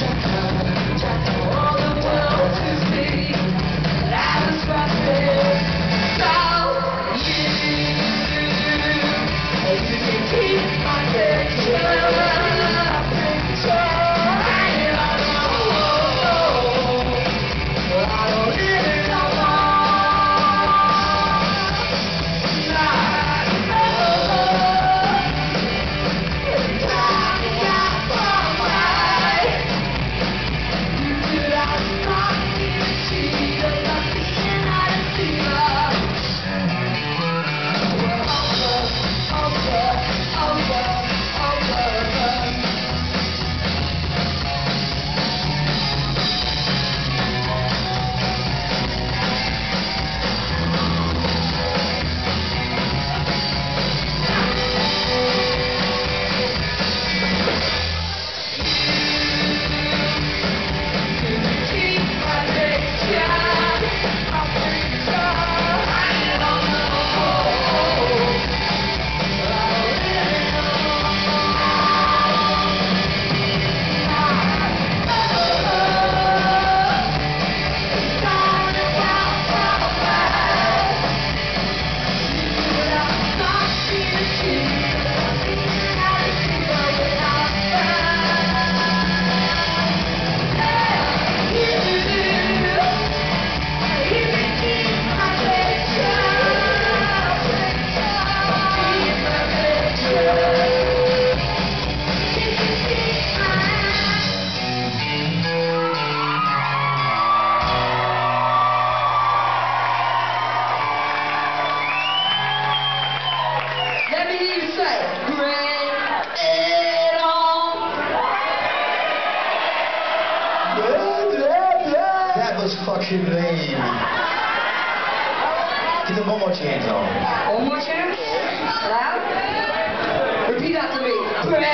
Gracias. Fucking. Give them one more chance on. One more chance. Loud. Repeat after me. Bring